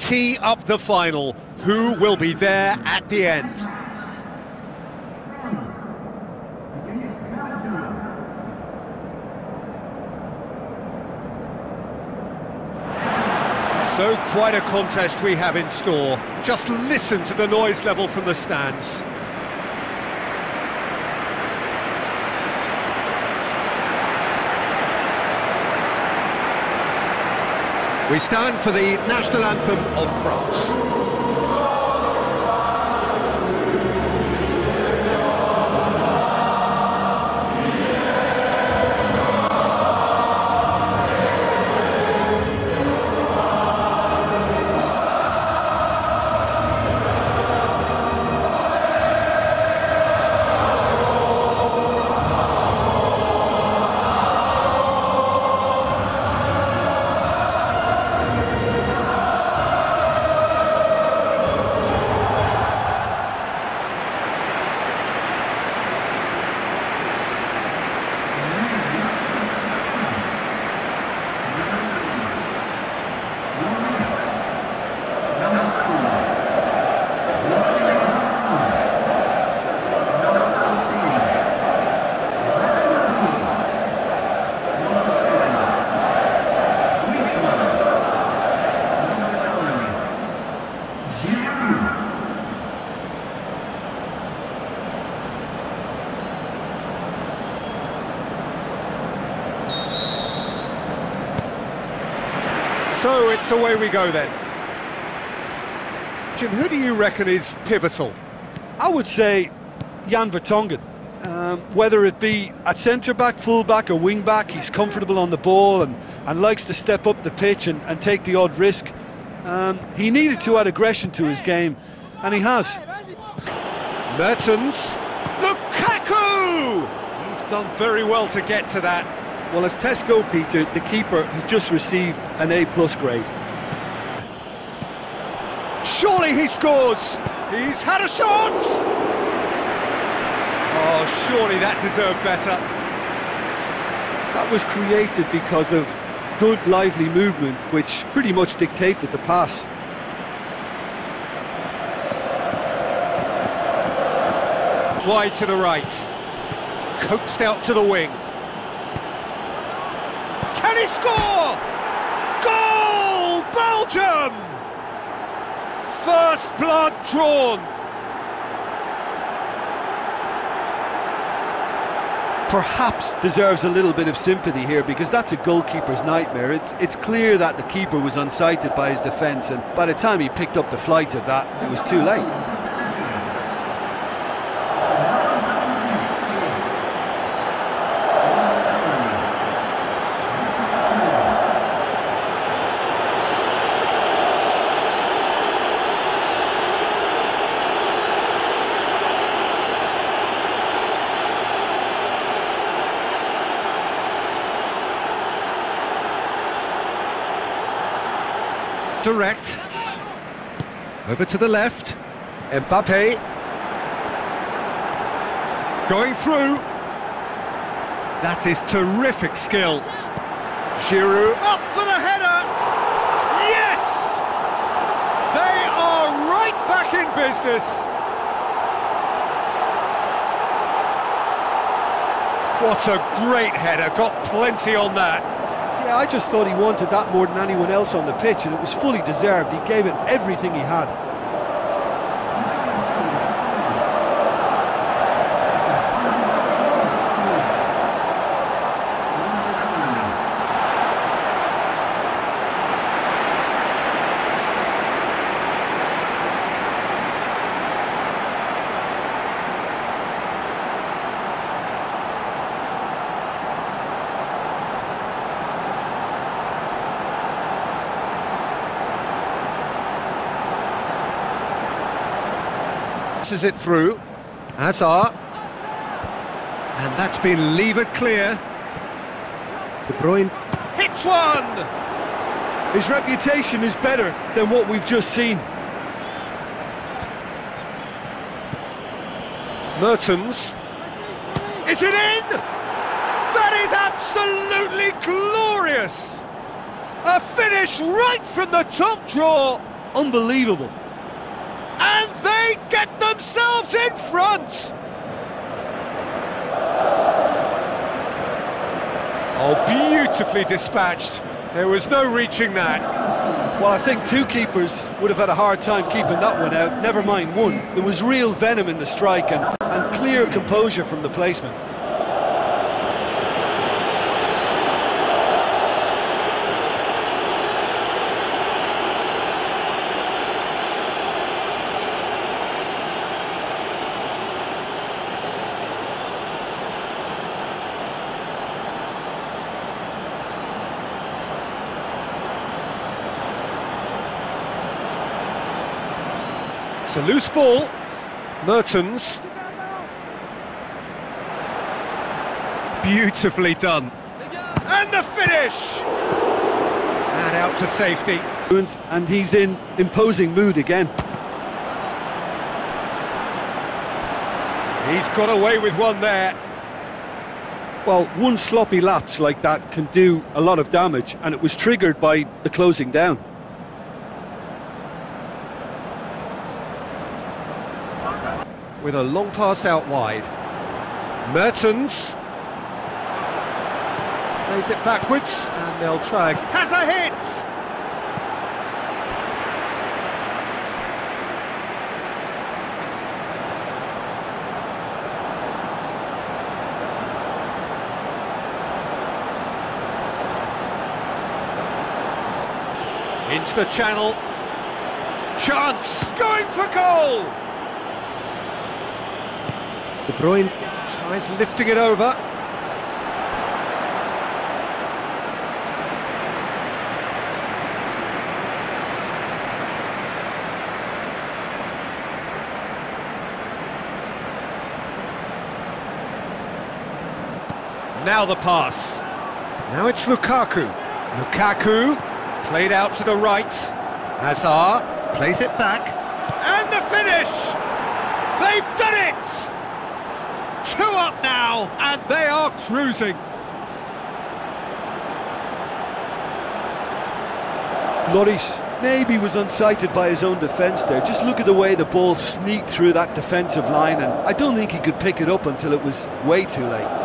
tee up the final. Who will be there at the end? So quite a contest we have in store. Just listen to the noise level from the stands. We stand for the national anthem of France. So it's away we go then. Jim, who do you reckon is pivotal? I would say Jan Vertonghen. Um, whether it be at centre-back, full-back or wing-back, he's comfortable on the ball and, and likes to step up the pitch and, and take the odd risk. Um, he needed to add aggression to his game, and he has. Mertens. Lukaku! He's done very well to get to that. Well, as tests go, Peter, the keeper has just received an A-plus grade. Surely he scores! He's had a shot! Oh, surely that deserved better. That was created because of good, lively movement, which pretty much dictated the pass. Wide to the right. Coaxed out to the wing. He score? Goal! Belgium! First blood drawn. Perhaps deserves a little bit of sympathy here because that's a goalkeeper's nightmare. It's, it's clear that the keeper was unsighted by his defence and by the time he picked up the flight of that, it was too late. Direct. Over to the left. Mbappe. Going through. That is terrific skill. Giroud up for the header. Yes! They are right back in business. What a great header, got plenty on that. Yeah, I just thought he wanted that more than anyone else on the pitch, and it was fully deserved. He gave it everything he had. Passes it through. Hazard. And that's been levered clear. De Bruyne hits one! His reputation is better than what we've just seen. Mertens. Is it in? That is absolutely glorious! A finish right from the top draw! Unbelievable. And they themselves in front! Oh, beautifully dispatched. There was no reaching that. Well, I think two keepers would have had a hard time keeping that one out, never mind one. There was real venom in the strike and, and clear composure from the placement. It's a loose ball. Mertens. Beautifully done. And the finish! And out to safety. And he's in imposing mood again. He's got away with one there. Well, one sloppy lapse like that can do a lot of damage, and it was triggered by the closing down. With a long pass out wide. Mertens plays it backwards and they'll try. Has a hit! Into the channel. Chance! Going for goal! De Bruyne tries lifting it over. Now the pass. Now it's Lukaku. Lukaku played out to the right. Hazard plays it back. And the finish! They've done it! Two up now, and they are cruising. Lloris maybe was unsighted by his own defence there. Just look at the way the ball sneaked through that defensive line, and I don't think he could pick it up until it was way too late.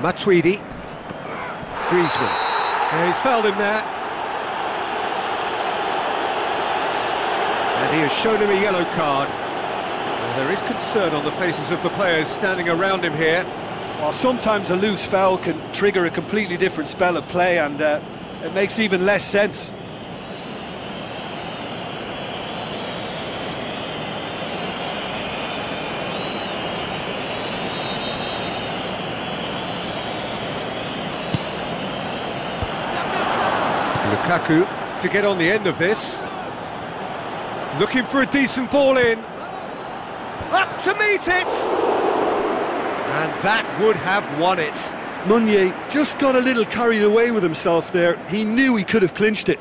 Matuidi. Griezmann. Yeah, he's fouled him there. And he has shown him a yellow card. Well, there is concern on the faces of the players standing around him here. Well, sometimes a loose foul can trigger a completely different spell of play and uh, it makes even less sense. Lukaku to get on the end of this. Looking for a decent ball in. Up to meet it! And that would have won it. Meunier just got a little carried away with himself there. He knew he could have clinched it.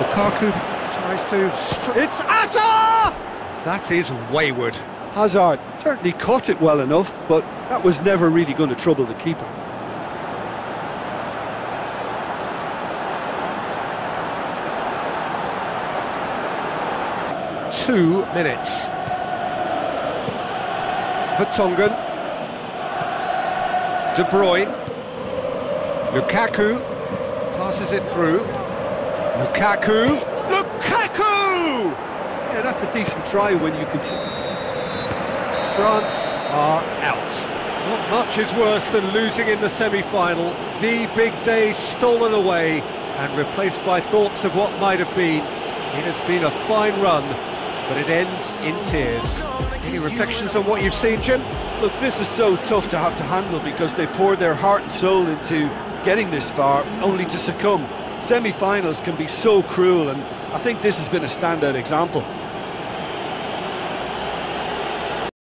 Lukaku tries to... It's Asa! That is wayward. Hazard certainly caught it well enough, but that was never really going to trouble the keeper. Two minutes. Vertonghen. De Bruyne. Lukaku passes it through. Lukaku. Lukaku! Yeah, that's a decent try when you can see. France are out. Not much is worse than losing in the semi-final. The big day stolen away and replaced by thoughts of what might have been. It has been a fine run, but it ends in tears. Any reflections on what you've seen, Jim? Look, this is so tough to have to handle because they poured their heart and soul into getting this far, only to succumb. Semi-finals can be so cruel and I think this has been a standout example.